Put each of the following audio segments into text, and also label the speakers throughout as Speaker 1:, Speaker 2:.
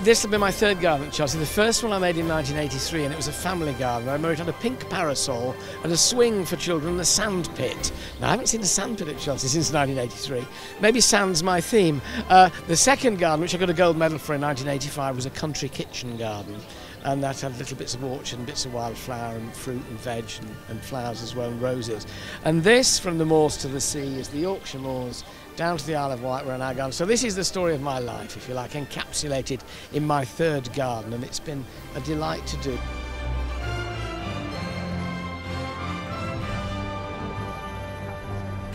Speaker 1: This will be my third garden Chelsea. The first one I made in 1983, and it was a family garden. I remember it had a pink parasol and a swing for children and a sand pit. Now, I haven't seen a sand pit at Chelsea since 1983. Maybe sand's my theme. Uh, the second garden, which I got a gold medal for in 1985, was a country kitchen garden. And that had little bits of orchard and bits of wildflower and fruit and veg and, and flowers as well, and roses. And this, from the moors to the sea, is the Yorkshire Moors down to the Isle of Wight where I now gone. So this is the story of my life, if you like, encapsulated in my third garden, and it's been a delight to do.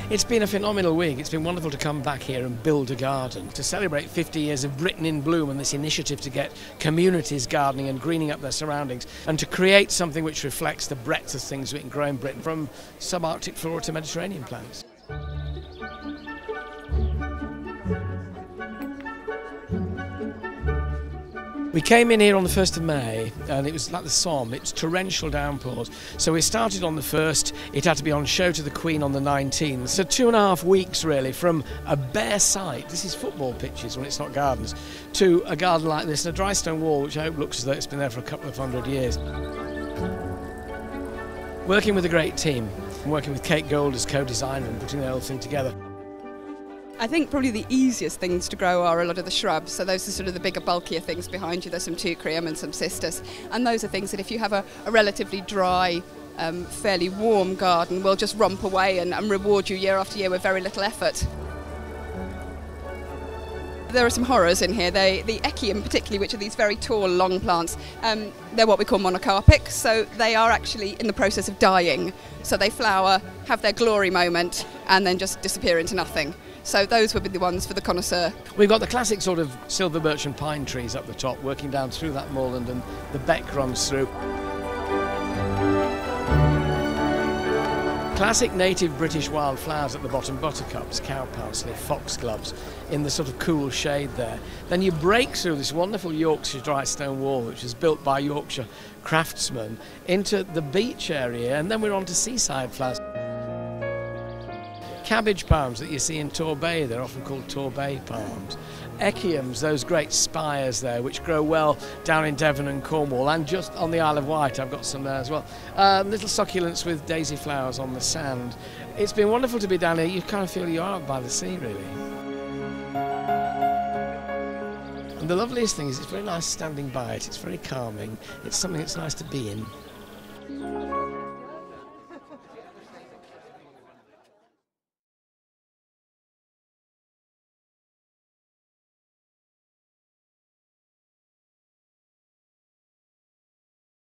Speaker 1: It's been a phenomenal week. It's been wonderful to come back here and build a garden to celebrate 50 years of Britain in Bloom and this initiative to get communities gardening and greening up their surroundings and to create something which reflects the breadth of things we can grow in Britain from subarctic flora to Mediterranean plants. We came in here on the 1st of May and it was like the Somme, it was torrential downpours. So we started on the 1st, it had to be on show to the Queen on the 19th. So two and a half weeks really from a bare site, this is football pitches when it's not gardens, to a garden like this and a dry stone wall which I hope looks as though it's been there for a couple of hundred years. Working with a great team, working with Kate Gould as co-designer and putting the whole thing together.
Speaker 2: I think probably the easiest things to grow are a lot of the shrubs. So those are sort of the bigger, bulkier things behind you. There's some teucrium and some cistus. And those are things that if you have a, a relatively dry, um, fairly warm garden, will just romp away and, and reward you year after year with very little effort there are some horrors in here. They, the echium, particularly, which are these very tall, long plants, um, they're what we call monocarpic. So they are actually in the process of dying. So they flower, have their glory moment, and then just disappear into nothing. So those would be the ones for the connoisseur.
Speaker 1: We've got the classic sort of silver birch and pine trees up the top, working down through that moorland, and the beck runs through. Classic native British wildflowers at the bottom, buttercups, cow parsley, foxgloves, in the sort of cool shade there. Then you break through this wonderful Yorkshire dry stone wall, which was built by Yorkshire craftsmen, into the beach area, and then we're on to seaside flowers cabbage palms that you see in Torbay, they're often called Torbay palms. Echiums, those great spires there, which grow well down in Devon and Cornwall, and just on the Isle of Wight, I've got some there as well. Uh, little succulents with daisy flowers on the sand. It's been wonderful to be down here. You kind of feel you are by the sea, really. And the loveliest thing is it's very nice standing by it. It's very calming. It's something that's nice to be in.